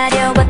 가려고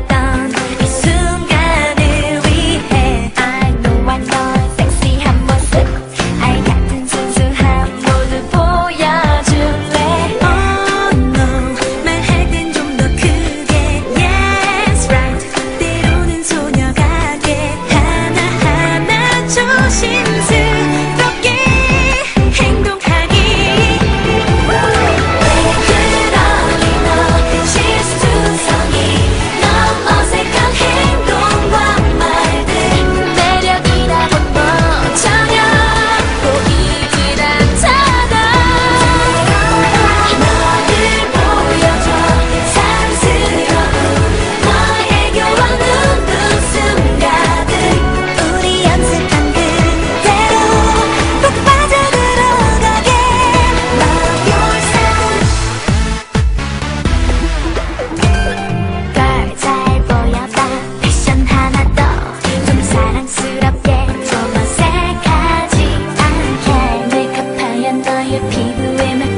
appeared blue my